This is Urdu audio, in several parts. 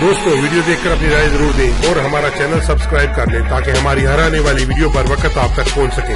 دوستو، ویڈیو دیکھ کر اپنی رائے ضرور دیں اور ہمارا چینل سبسکرائب کر لیں تاکہ ہماری ہر آنے والی ویڈیو پر وقت آپ تک پہنچ سکے۔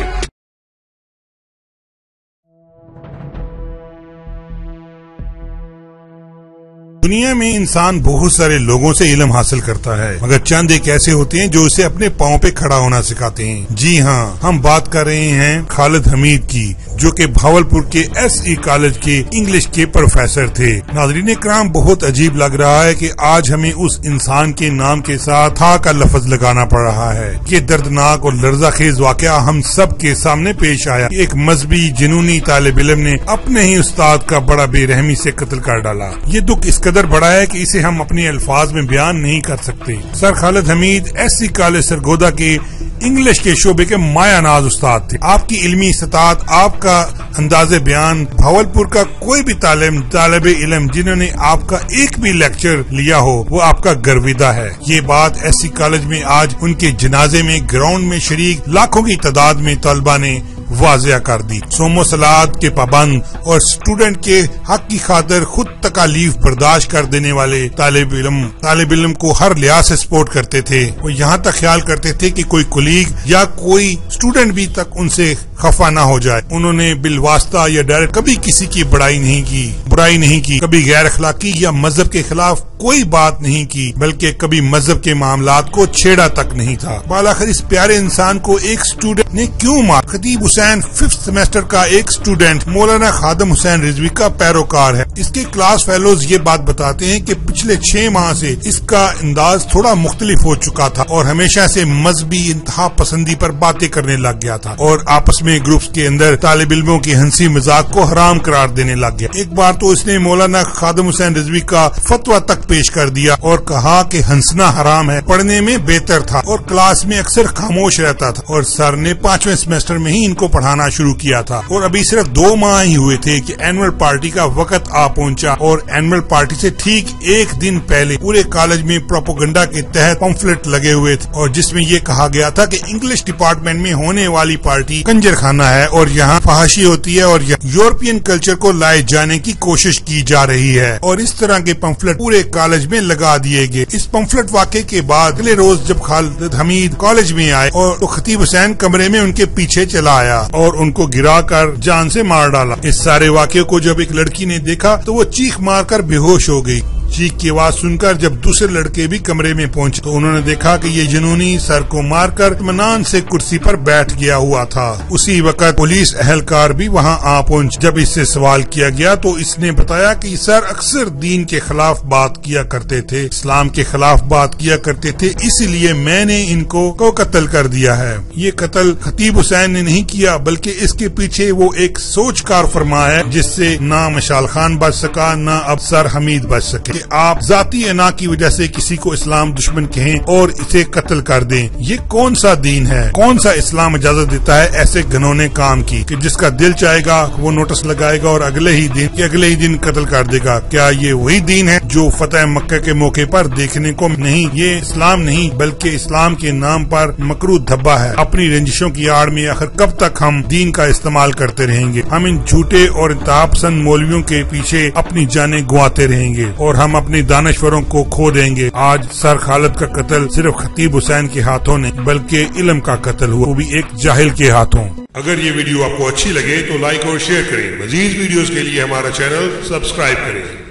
دنیا میں انسان بہت سارے لوگوں سے علم حاصل کرتا ہے، مگر چند ایک ایسے ہوتے ہیں جو اسے اپنے پاؤں پہ کھڑا ہونا سکھاتے ہیں۔ جی ہاں ہم بات کر رہے ہیں خالد حمید کی۔ جو کہ بھاول پور کے ایس ای کالج کے انگلش کے پروفیسر تھے۔ ناظرین کرام بہت عجیب لگ رہا ہے کہ آج ہمیں اس انسان کے نام کے ساتھ تھا کا لفظ لگانا پڑ رہا ہے۔ یہ دردناک اور لرزہ خیز واقعہ ہم سب کے سامنے پیش آیا۔ ایک مذہبی جنونی طالب علم نے اپنے ہی استاد کا بڑا بے رحمی سے قتل کر ڈالا۔ یہ دکھ اس قدر بڑا ہے کہ اسے ہم اپنے الفاظ میں بیان نہیں کر سکتے۔ Sir Khalid Hameed, S C college Sargodha کے انگلش کے شعبے کے مایا ناز استاد تھے۔ آپ کی علمی استطاعت، آپ کا انداز بیان بھاول پور کا کوئی بھی طالب طالب علم جنہوں نے آپ کا ایک بھی لیکچر لیا ہو، وہ آپ کا گرویدہ ہے۔ یہ بات ایسی کالج میں آج ان کے جنازے میں، گراؤنڈ میں شریک لاکھوں کی تعداد میں طلبہ نے واضح کر دی۔ سومو سلاد کے پابند اور اسٹوڈنٹ کے حق کی خاطر خود تکالیف برداشت کر دینے والے طالب علم طالب علم کو ہر لحاظ سے سپورٹ کرتے تھے۔ وہ یہاں تک خیال کرتے تھے کہ کوئی کلیگ یا کوئی اسٹوڈنٹ بھی تک ان سے خفا نہ ہو جائے۔ انہوں نے بالواسطہ یا ڈائریکٹ کبھی کسی کی بڑائی نہیں کی، برائی نہیں کی، کبھی غیر اخلاقی یا مذہب کے خلاف کوئی بات نہیں کی، بلکہ کبھی مذہب کے معاملات کو چھیڑا تک نہیں تھا۔ بالاخر اس پیارے انسان کو ایک اسٹوڈنٹ نے کیوں مار خطیب حسین ففتھ سیمسٹر کا ایک اسٹوڈنٹ مولانا خادم حسین رضوی کا پیروکار ہے۔ اس کے کلاس فیلوز یہ بات بتاتے ہیں کہ پچھلے چھ ماہ سے اس کا انداز تھوڑا مختلف ہو چکا تھا اور ہمیشہ سے مذہبی انتہا پسندی پر باتیں کرنے لگ گیا تھا اور آپس میں گروپس کے اندر طالب علموں کی ہنسی مزاق کو حرام قرار دینے لگ گیا۔ ایک بار تو اس نے مولانا خادم حسین رضوی کا فتوا تک پیش کر دیا اور کہا کہ ہنسنا حرام ہے، پڑھنے میں بہتر تھا اور کلاس میں اکثر خاموش رہتا تھا اور سر نے پانچویں سیمسٹر میں ہی ان کو پڑھانا شروع کیا تھا۔ اور ابھی صرف دو ماہ ہی ہوئے تھے کہ اینول پارٹی کا وقت آ پہنچا اور اینول پارٹی سے ٹھیک ایک دن پہلے پورے کالج میں پروپوگنڈا کے تحت پمفلٹ لگے ہوئے تھے اور جس میں یہ کہا گیا تھا کہ انگلش ڈپارٹمنٹ میں ہونے والی پارٹی کنجر خانہ ہے اور یہاں فحاشی ہوتی ہے اور یورپین کلچر کو لائے جانے کی کوشش کی جا رہی ہے اور اس طرح کے پمفلٹ پورے کالج میں لگا دیے گئے۔ اس پمفلٹ واقع کے بعد اگلے روز جب خالد حمید کالج میں آئے اور تو خطیب حسین کمرے میں ان کے پیچھے چلا آیا اور ان کو گرا کر جان سے مار ڈالا۔ اس سارے واقعے کو جب ایک لڑکی نے دیکھا تو وہ چیخ مار کر بے ہوش ہو گئی۔ چیخ کی آواز سن کر جب دوسرے لڑکے بھی کمرے میں پہنچے تو انہوں نے دیکھا کہ یہ جنونی سر کو مار کر اطمینان سے کرسی پر بیٹھ گیا ہوا تھا۔ اسی وقت پولیس اہلکار بھی وہاں آ پہنچ۔ جب اس سے سوال کیا گیا تو اس نے بتایا کہ سر اکثر دین کے خلاف بات کیا کرتے تھے۔ اسلام کے خلاف بات کیا کرتے تھے اسی لیے میں نے ان کو کو قتل کر دیا ہے۔ یہ قتل خطیب حسین نے نہیں کیا، بلکہ اس کے پیچھے وہ ایک سوچ کار فرما ہے، جس سے نہ مشال خان بچ سکا، نہ اب سر حمید بچ سکے۔ آپ ذاتی انا کی وجہ سے کسی کو اسلام دشمن کہیں اور اسے قتل کر دیں۔ یہ کون سا دین ہے؟ کون سا اسلام اجازت دیتا ہے ایسے گنونے کام کی کہ جس کا دل چاہے گا وہ نوٹس لگائے گا اور اگلے ہی دن اگلے ہی دن قتل کر دے گا۔ کیا یہ وہی دین ہے جو فتح مکہ کے موقع پر دیکھنے کو نہیں، یہ اسلام نہیں بلکہ اسلام کے نام پر مکرو دھبا ہے۔ اپنی رنجشوں کی آڑ میں آخر کب تک ہم دین کا استعمال کرتے رہیں گے؟ ہم ان جھوٹے اور انتہا پسند مولویوں کے پیچھے اپنی جانیں گواتے رہیں گے اور ہم اپنی دانشوروں کو کھو دیں گے۔ آج سر خالد کا قتل صرف خطیب حسین کے ہاتھوں نے بلکہ علم کا قتل ہوا، وہ بھی ایک جاہل کے ہاتھوں۔ اگر یہ ویڈیو آپ کو اچھی لگے تو لائک اور شیئر کریں۔ مزید ویڈیوز کے لیے ہمارا چینل سبسکرائب کریں۔